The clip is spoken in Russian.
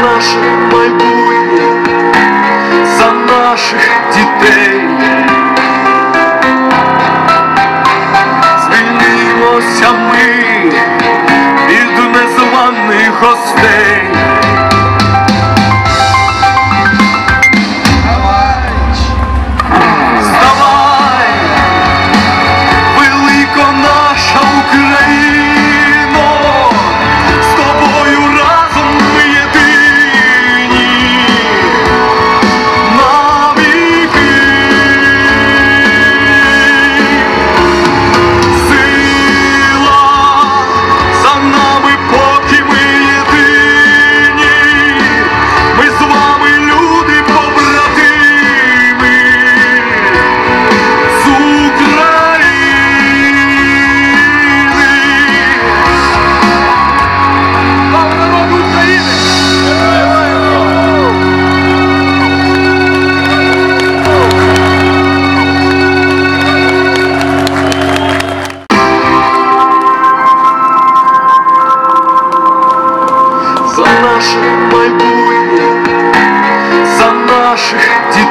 наших пойду я, за наших за наших Майбуйни, за наших детей.